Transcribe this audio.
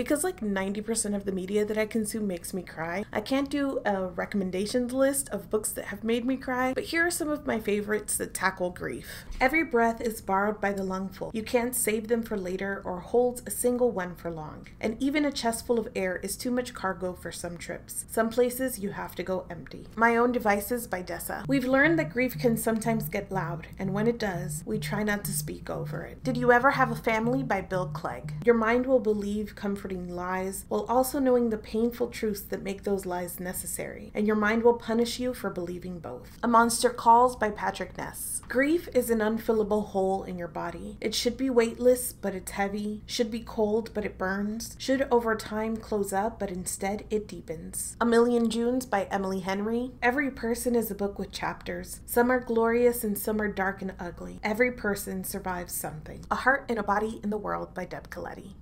Because like 90% of the media that I consume makes me cry, I can't do a recommendations list of books that have made me cry, but here are some of my favorites that tackle grief. Every breath is borrowed by the lungful. You can't save them for later or hold a single one for long. And even a chest full of air is too much cargo for some trips. Some places you have to go empty. My Own Devices by Dessa. We've learned that grief can sometimes get loud, and when it does, we try not to speak over it. Did You Ever Have a Family by Bill Clegg. Your mind will believe comforting lies while also knowing the painful truths that make those lies necessary, and your mind will punish you for believing both. A Monster Calls by Patrick Ness. Grief is an unfillable hole in your body. It should be weightless, but it's heavy, should be cold, but it burns, should over time close up, but instead it deepens. A Million Junes by Emily Henry. Every person is a book with chapters. Some are glorious and some are dark and ugly. Every person survives something. A Heart and a Body in the World by Deb Caletti.